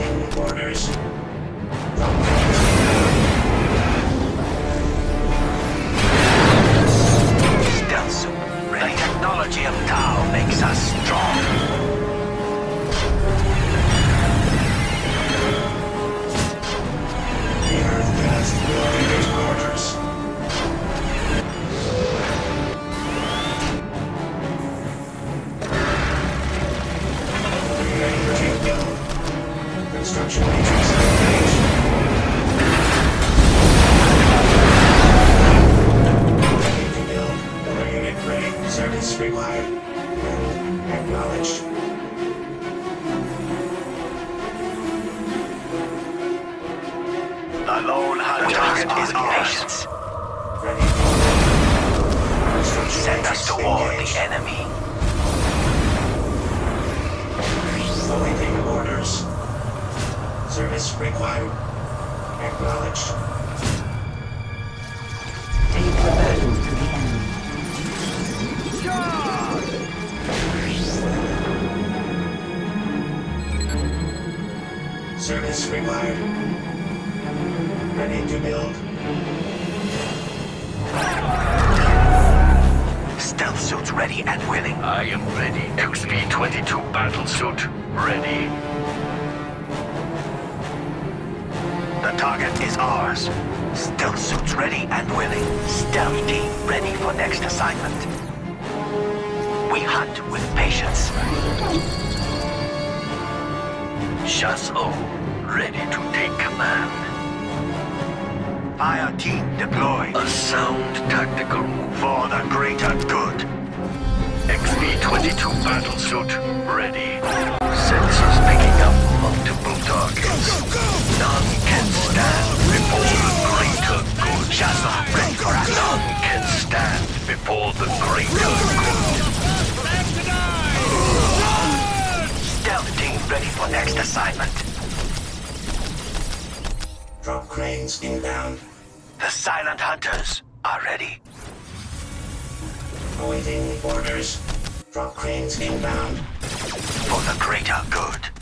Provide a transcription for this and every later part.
Awaiting The lone hunter target is patience. Ready for Construction Send us toward the enemy. Awaiting orders. Service required. Acknowledged. Take the battle to the enemy. Service required. The target is ours. Stealth suits ready and willing. Stealth team ready for next assignment. We hunt with patience. Chasseur ready to take command. Fire team deployed A sound tactical move. for the greater good. XP-22 battlesuit ready. Targets. None can stand before the greater good. Chasseur ready for action. None can stand before the greater good. Stealth team ready for next assignment. Drop cranes inbound. The silent hunters are ready. Awaiting orders. Drop cranes inbound. For the greater good.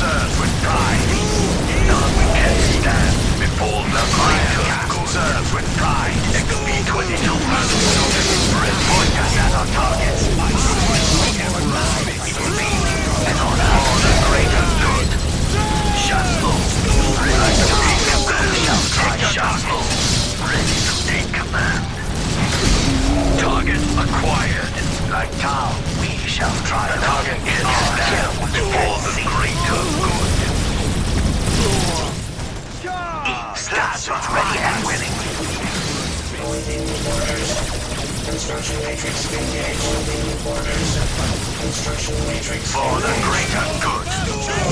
Cast serves with pride. None can stand before the greater cast with pride. Construction matrix engaged. Orders. Construction matrix For the greater good.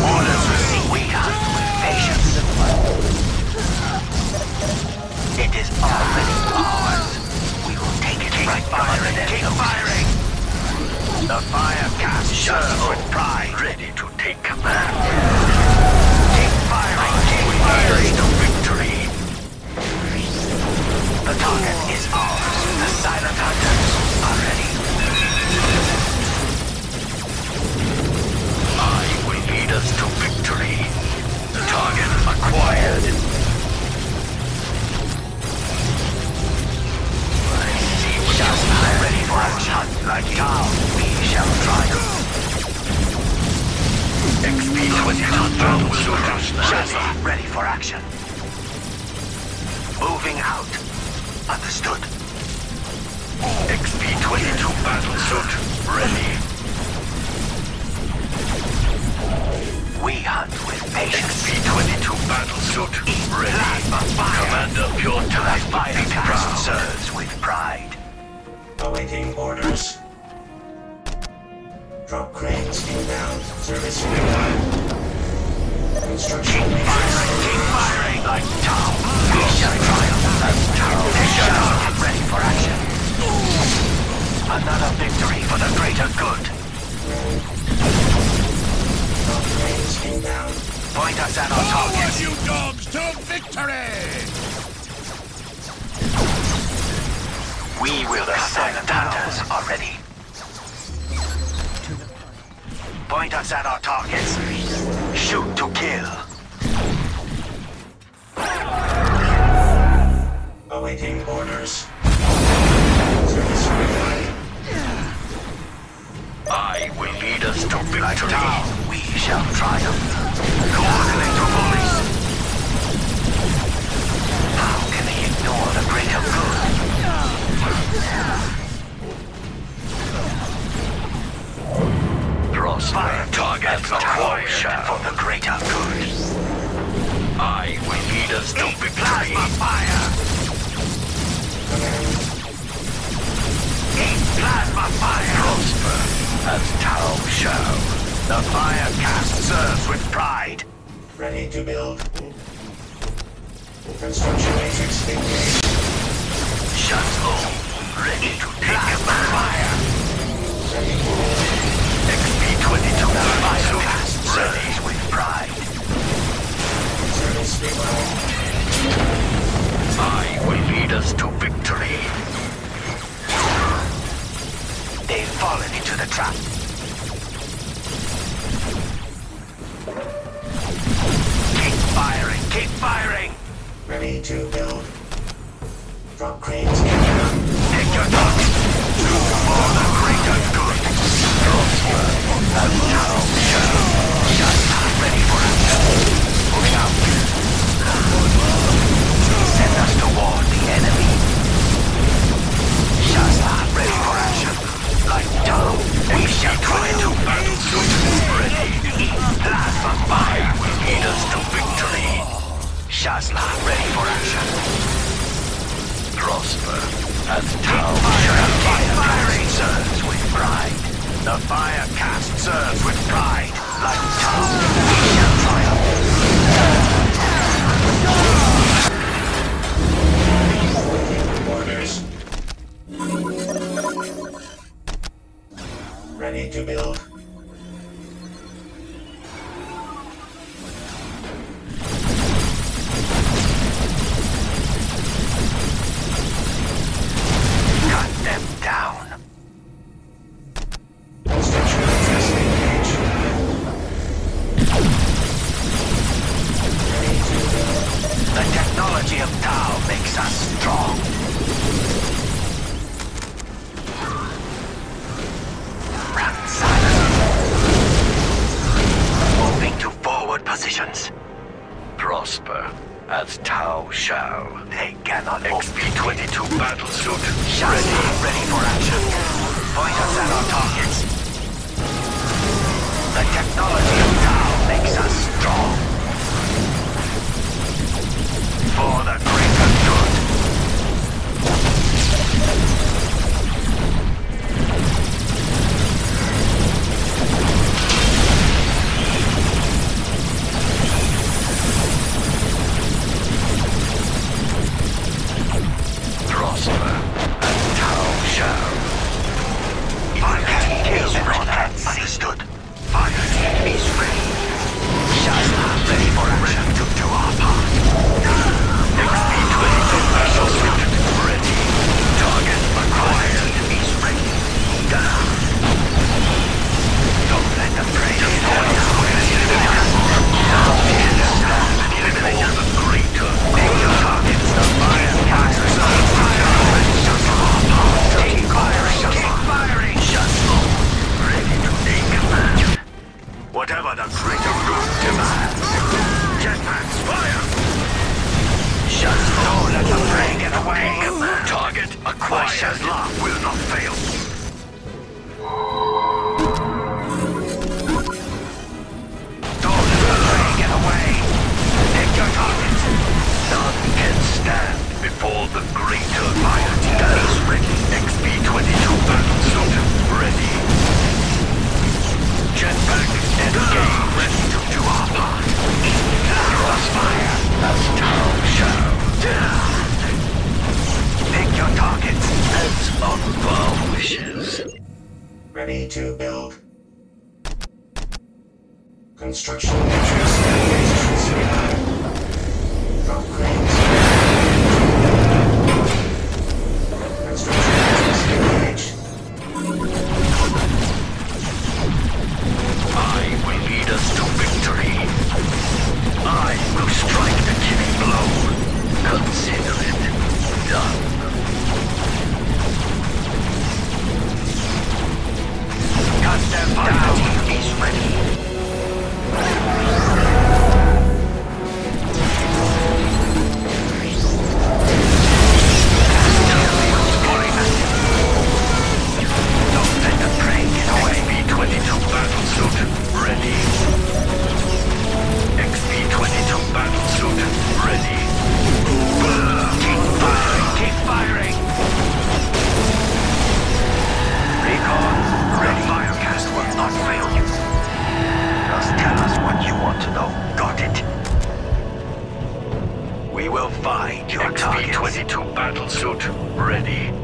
Orders received. We hunt with patience. It is already ours. We will take it right firing. Keep firing. The fire caste serves with pride. Ready to take command. Keep firing. Keep firing. to victory. The target is ours. The hunters are ready. I will lead us to victory. The target acquired. us at our targets. Shoot to kill. Awaiting orders. I will lead us to victory. Right we shall triumph. Coordinate Fire castes serves with pride. Ready to build. Construction basics engaged. Shuttle ready to take up fire. Ready to roll. XP-22 firecaste serves with pride. Service remote. I will lead us to victory. They've fallen into the trap. Ready to build. Drop crate. Take your ducks! Two more the crate and! Now! Fire caste earth with pride, like tongue we shall Ready to build. Prosper as Tau shall. They cannot XP-22 battlesuit. Ready, ready for action. Fight us at our targets. The technology of Tau makes us strong. For the Construction measures. battle suit ready.